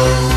Bye.